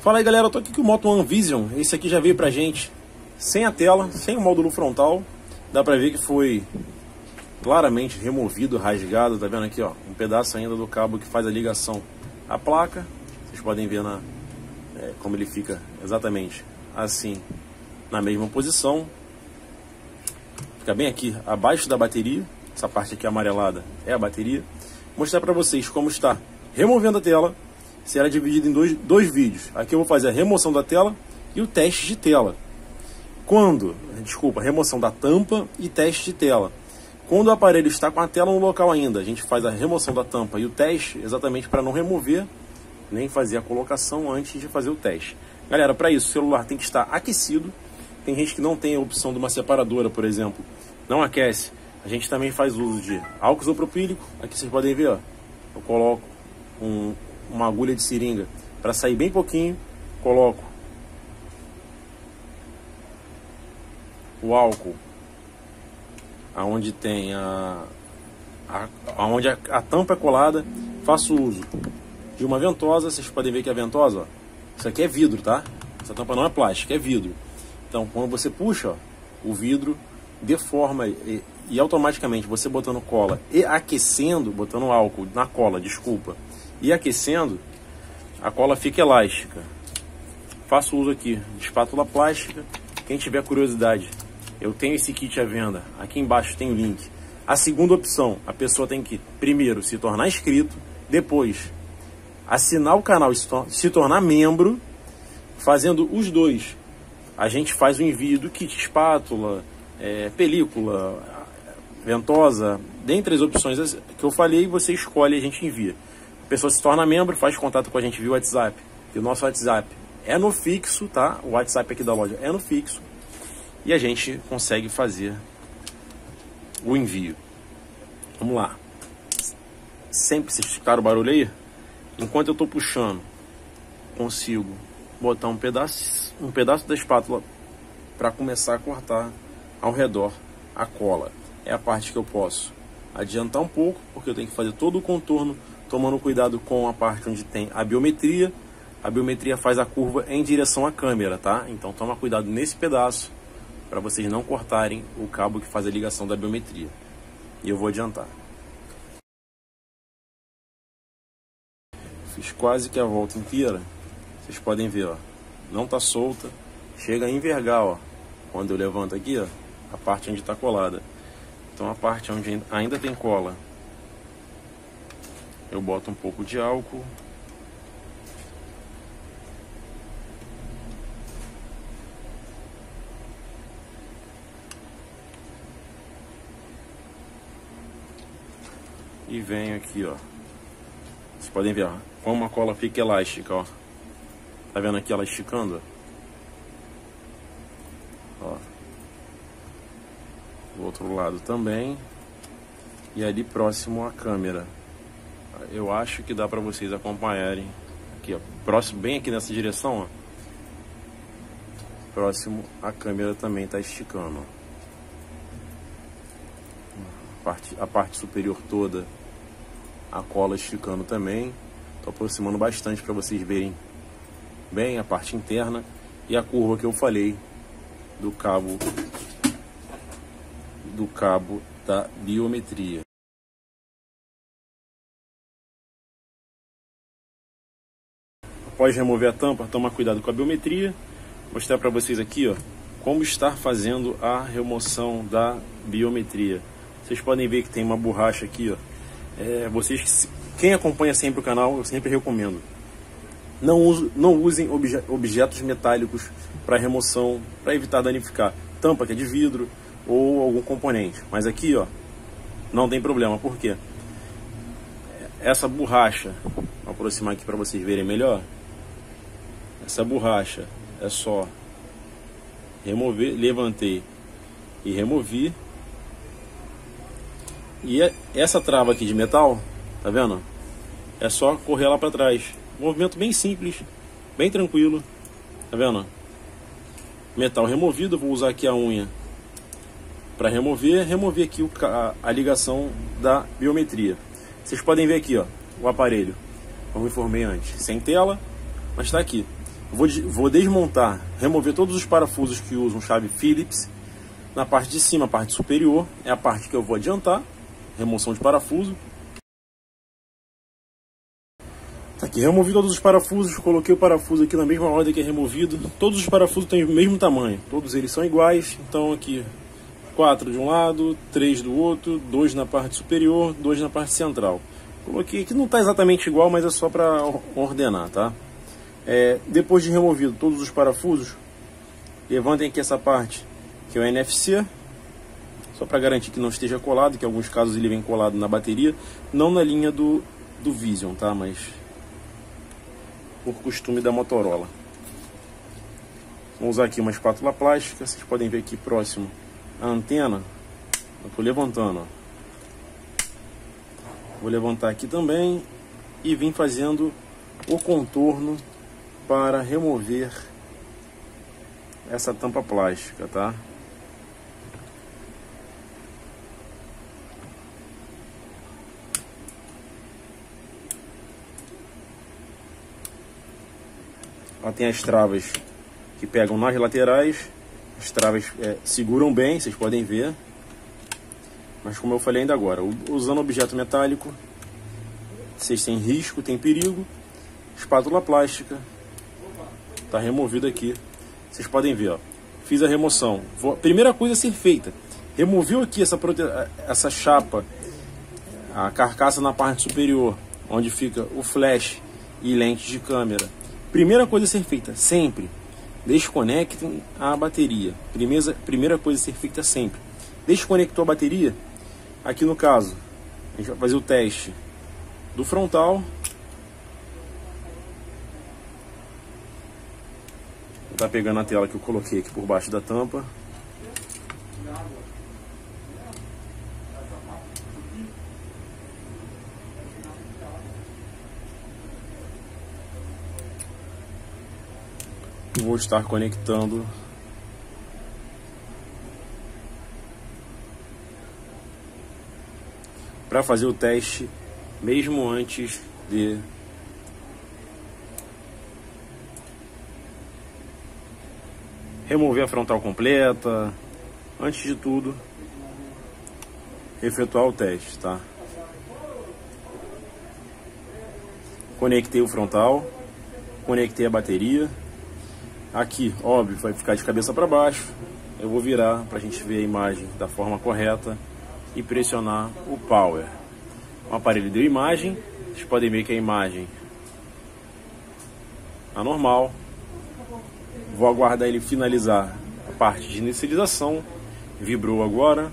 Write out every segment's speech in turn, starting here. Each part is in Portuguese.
Fala aí galera, eu tô aqui com o Moto One Vision, esse aqui já veio pra gente sem a tela, sem o módulo frontal, dá pra ver que foi claramente removido, rasgado, tá vendo aqui ó, um pedaço ainda do cabo que faz a ligação à placa, vocês podem ver na, é, como ele fica exatamente assim, na mesma posição, fica bem aqui abaixo da bateria, essa parte aqui amarelada é a bateria, Vou mostrar pra vocês como está removendo a tela, será dividido em dois, dois vídeos. Aqui eu vou fazer a remoção da tela e o teste de tela. Quando, desculpa, remoção da tampa e teste de tela. Quando o aparelho está com a tela no local ainda, a gente faz a remoção da tampa e o teste exatamente para não remover nem fazer a colocação antes de fazer o teste. Galera, para isso o celular tem que estar aquecido. Tem gente que não tem a opção de uma separadora, por exemplo, não aquece. A gente também faz uso de álcool isopropílico. Aqui vocês podem ver, ó, eu coloco um, uma agulha de seringa para sair bem pouquinho, coloco o álcool aonde tem a, a aonde a, a, tampa é colada, faço uso de uma ventosa, vocês podem ver que a ventosa, ó, isso aqui é vidro, tá? Essa tampa não é plástica, é vidro. Então, quando você puxa, ó, o vidro deforma e, e automaticamente você botando cola e aquecendo, botando álcool na cola, desculpa, e aquecendo, a cola fica elástica. Faço uso aqui de espátula plástica. Quem tiver curiosidade, eu tenho esse kit à venda. Aqui embaixo tem o link. A segunda opção, a pessoa tem que primeiro se tornar inscrito, depois assinar o canal e se tornar membro. Fazendo os dois, a gente faz o envio do kit espátula, é, película, ventosa, dentre as opções que eu falei, você escolhe e a gente envia. A pessoa se torna membro, faz contato com a gente via WhatsApp. E o nosso WhatsApp é no fixo, tá? O WhatsApp aqui da loja é no fixo. E a gente consegue fazer o envio. Vamos lá. Sempre se esticar o barulho aí. Enquanto eu estou puxando, consigo botar um pedaço, um pedaço da espátula para começar a cortar ao redor a cola. É a parte que eu posso adiantar um pouco, porque eu tenho que fazer todo o contorno tomando cuidado com a parte onde tem a biometria. A biometria faz a curva em direção à câmera, tá? Então toma cuidado nesse pedaço para vocês não cortarem o cabo que faz a ligação da biometria. E eu vou adiantar. Fiz quase que a volta inteira. Vocês podem ver, ó. Não tá solta. Chega a envergar, ó. Quando eu levanto aqui, ó, a parte onde está colada. Então a parte onde ainda tem cola eu boto um pouco de álcool. E venho aqui, ó. Vocês podem ver, ó, como a cola fica elástica, ó. Tá vendo aqui ela esticando? Ó. Do outro lado também. E ali próximo à câmera eu acho que dá para vocês acompanharem aqui, ó, próximo, bem aqui nessa direção, ó. Próximo a câmera também está esticando. A parte, a parte superior toda, a cola esticando também. Estou aproximando bastante para vocês verem bem a parte interna e a curva que eu falei do cabo do cabo da biometria. Após remover a tampa, toma cuidado com a biometria. Vou mostrar para vocês aqui ó, como estar fazendo a remoção da biometria. Vocês podem ver que tem uma borracha aqui. Ó. É, vocês, quem acompanha sempre o canal, eu sempre recomendo. Não, uso, não usem obje, objetos metálicos para remoção, para evitar danificar. Tampa que é de vidro ou algum componente. Mas aqui ó, não tem problema. Por quê? Essa borracha, vou aproximar aqui para vocês verem melhor. Essa borracha é só remover, levantei e removi. E é, essa trava aqui de metal, tá vendo? É só correr lá para trás. Movimento bem simples, bem tranquilo. Tá vendo? Metal removido, vou usar aqui a unha para remover, remover aqui o, a, a, ligação da biometria. Vocês podem ver aqui, ó, o aparelho, como informei antes, sem tela, mas está aqui. Vou, vou desmontar, remover todos os parafusos que usam chave Phillips. Na parte de cima, a parte superior, é a parte que eu vou adiantar, remoção de parafuso. Tá aqui, removi todos os parafusos, coloquei o parafuso aqui na mesma ordem que é removido. Todos os parafusos têm o mesmo tamanho, todos eles são iguais. Então aqui, quatro de um lado, três do outro, dois na parte superior, dois na parte central. Coloquei aqui, não está exatamente igual, mas é só para ordenar, tá? É, depois de removido todos os parafusos, levantem aqui essa parte, que é o NFC, só para garantir que não esteja colado, que em alguns casos ele vem colado na bateria, não na linha do, do Vision, tá? Mas por costume da Motorola. Vamos usar aqui uma espátula plástica, vocês podem ver aqui próximo a antena. Eu estou levantando, ó. Vou levantar aqui também e vim fazendo o contorno para remover essa tampa plástica, tá? Ela tem as travas que pegam nas laterais, as travas é, seguram bem, vocês podem ver. Mas como eu falei ainda agora, usando objeto metálico, vocês têm risco, tem perigo. Espátula plástica, está removido aqui. Vocês podem ver, ó. Fiz a remoção. Vou, primeira coisa a ser feita, removeu aqui essa, prote... essa chapa, a carcaça na parte superior, onde fica o flash e lente de câmera. Primeira coisa a ser feita, sempre, desconectem a bateria. Primeira, primeira coisa a ser feita sempre. Desconectou a bateria, Aqui no caso, a gente vai fazer o teste do frontal. Tá pegando a tela que eu coloquei aqui por baixo da tampa. Vou estar conectando para fazer o teste mesmo antes de remover a frontal completa, antes de tudo, efetuar o teste, tá? Conectei o frontal, conectei a bateria. Aqui, óbvio, vai ficar de cabeça para baixo. Eu vou virar para a gente ver a imagem da forma correta e pressionar o power. O aparelho deu imagem, vocês podem ver que a imagem é normal. Vou aguardar ele finalizar a parte de inicialização. Vibrou agora.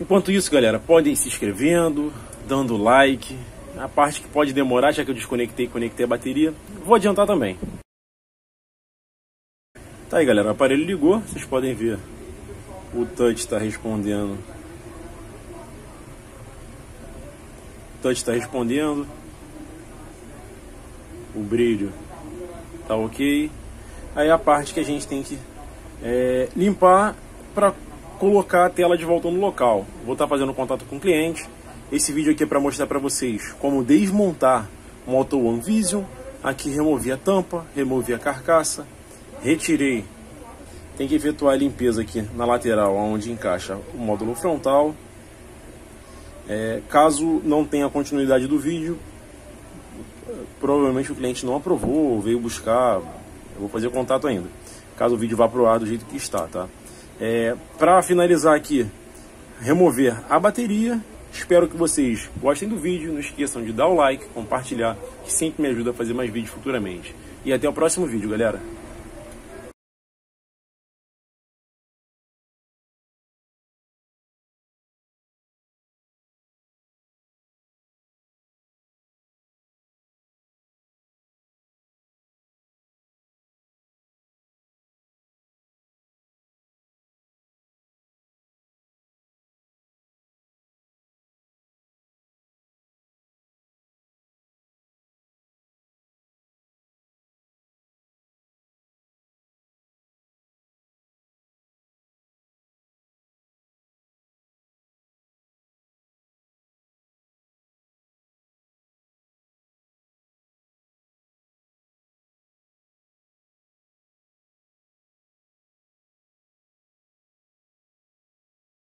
Enquanto isso, galera, podem se inscrevendo, dando like. A parte que pode demorar, já que eu desconectei e conectei a bateria, vou adiantar também. Tá aí, galera, o aparelho ligou, vocês podem ver. O touch está respondendo touch está respondendo. O brilho tá ok. Aí a parte que a gente tem que é, limpar para colocar a tela de volta no local. Vou estar tá fazendo contato com o cliente. Esse vídeo aqui é para mostrar para vocês como desmontar Moto One Vision. Aqui removi a tampa, removi a carcaça, retirei. Tem que efetuar a limpeza aqui na lateral, onde encaixa o módulo frontal. É, caso não tenha continuidade do vídeo, provavelmente o cliente não aprovou, veio buscar, eu vou fazer contato ainda. Caso o vídeo vá pro ar do jeito que está, tá? É, Para finalizar aqui, remover a bateria. Espero que vocês gostem do vídeo. Não esqueçam de dar o like, compartilhar, que sempre me ajuda a fazer mais vídeos futuramente. E até o próximo vídeo, galera.